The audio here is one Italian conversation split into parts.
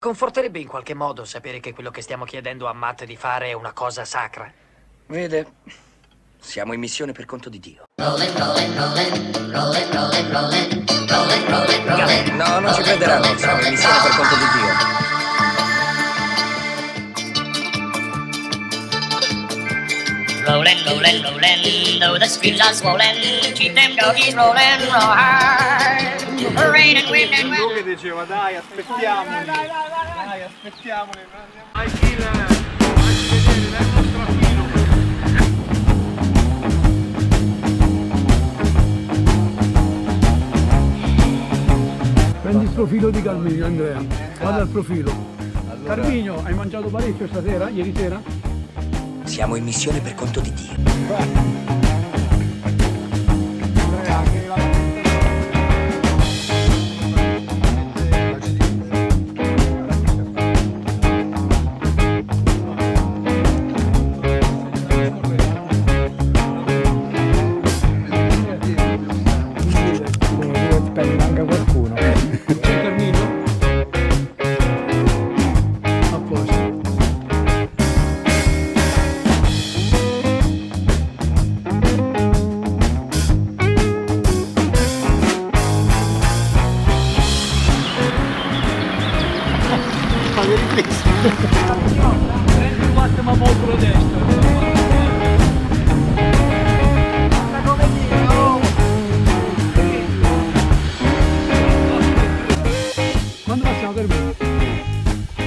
Conforterebbe in qualche modo sapere che quello che stiamo chiedendo a Matt di fare è una cosa sacra. Vede, siamo in missione per conto di Dio. No, non ci prenderanno, siamo in missione per conto di Dio. Rolling, rolling, rolling, though the streets are swollen, keep them doggies rolling, roll hard. Rain and and Lui che diceva dai aspettiamoli dai aspettiamoli vai killer facci vedere dai il nostro filo Prendi il profilo di Carmigno, Andrea. Guarda il profilo. Carmigno, hai mangiato parecchio stasera, ieri sera? Siamo in missione per conto di Dio.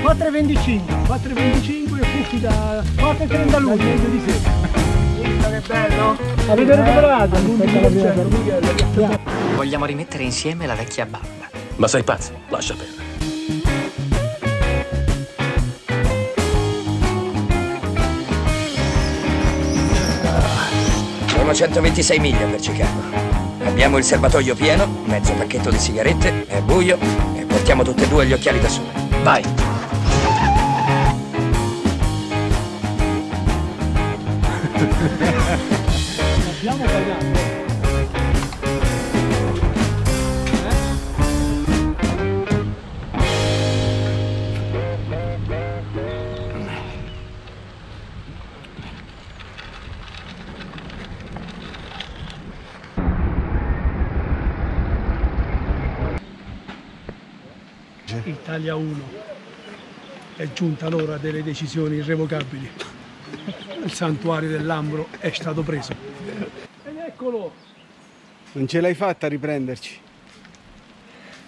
4.25 4.25 e fuffi da 4.30 luglio di sé che bello avete recuperato l'11% Vogliamo rimettere insieme la vecchia banda. Ma sei pazzo? Lascia perdere. Sono 126 miglia per Chicago. Abbiamo il serbatoio pieno, mezzo pacchetto di sigarette, è buio portiamo tutte e due gli occhiali da sole. Vai! abbiamo pagato Italia 1 è giunta l'ora delle decisioni irrevocabili il santuario dell'Ambro è stato preso ed eccolo Non ce l'hai fatta a riprenderci.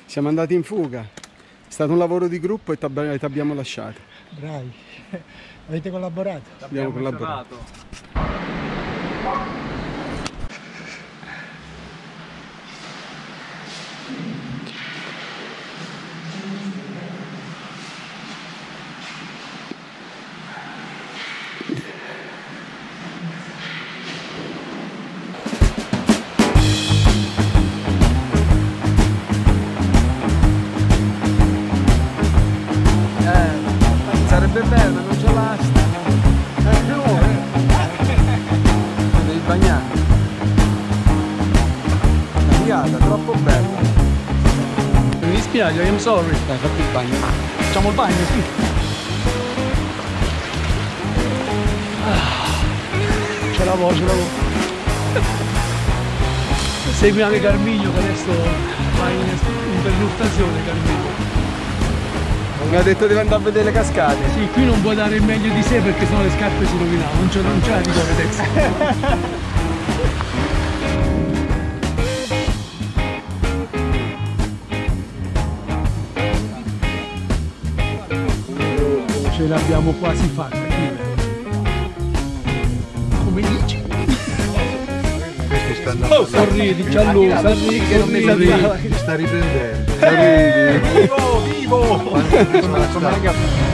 Siamo andati in fuga. È stato un lavoro di gruppo e ti abbiamo lasciato. Bravi, avete collaborato? Abbiamo collaborato. Mi dispiace I'm sorry. Dai, fatti il bagno. facciamo il bagno sì. Ah, ce la vo, ce la vo segui anche Carmiglio che adesso va in, in perlustrazione Carmiglio Mi ha detto di andare a vedere le cascate. Sì, qui non può dare il meglio di sé perché sennò le scarpe si rovinavano, non c'è, la di Ce l'abbiamo quasi fatta. Come dici? Oh, sorridi, Gianluca, sorridi, sorridi. Si sta riprendendo. Sorridi. vivo vivo Quanto sono stato? Sta il invece. Gettati.